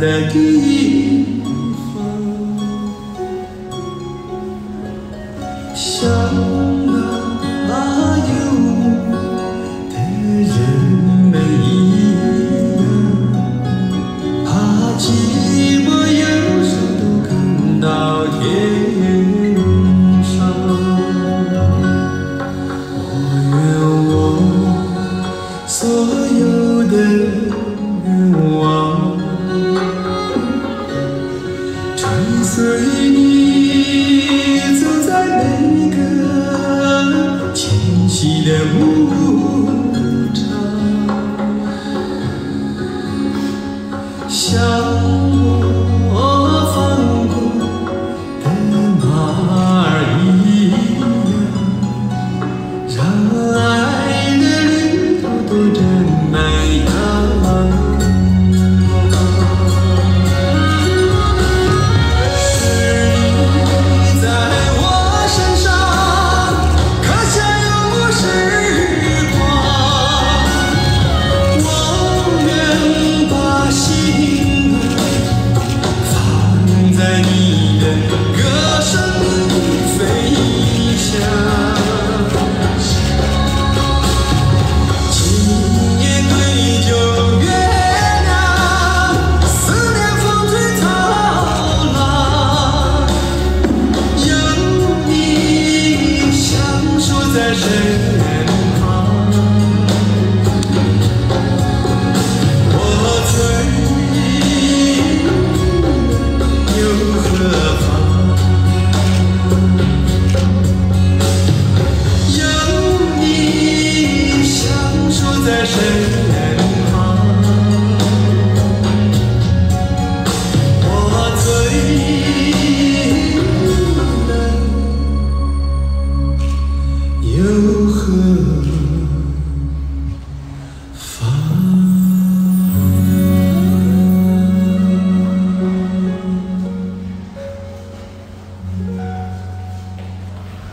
的地方，像那游牧的人们一样，怕寂寞忧伤都看到天上。我愿我所有的追随你，走在每个清晰的牧场，想我。